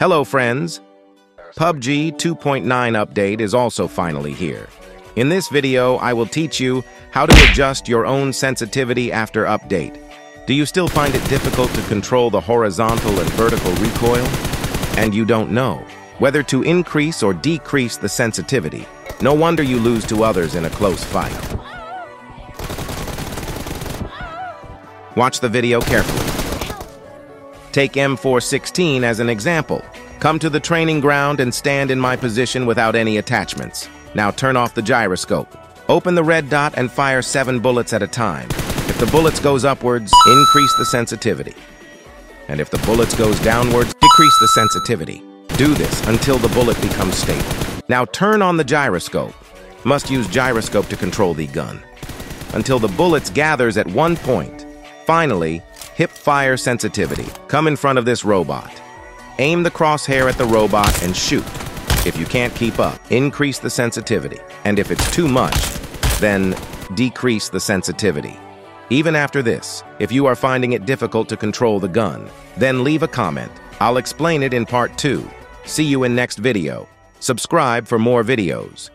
Hello, friends. PUBG 2.9 update is also finally here. In this video, I will teach you how to adjust your own sensitivity after update. Do you still find it difficult to control the horizontal and vertical recoil? And you don't know whether to increase or decrease the sensitivity. No wonder you lose to others in a close fight. Watch the video carefully. Take M416 as an example. Come to the training ground and stand in my position without any attachments. Now turn off the gyroscope. Open the red dot and fire seven bullets at a time. If the bullets goes upwards, increase the sensitivity. And if the bullets goes downwards, decrease the sensitivity. Do this until the bullet becomes stable. Now turn on the gyroscope. Must use gyroscope to control the gun. Until the bullets gathers at one point. Finally, hip fire sensitivity. Come in front of this robot. Aim the crosshair at the robot and shoot. If you can't keep up, increase the sensitivity. And if it's too much, then decrease the sensitivity. Even after this, if you are finding it difficult to control the gun, then leave a comment. I'll explain it in part 2. See you in next video. Subscribe for more videos.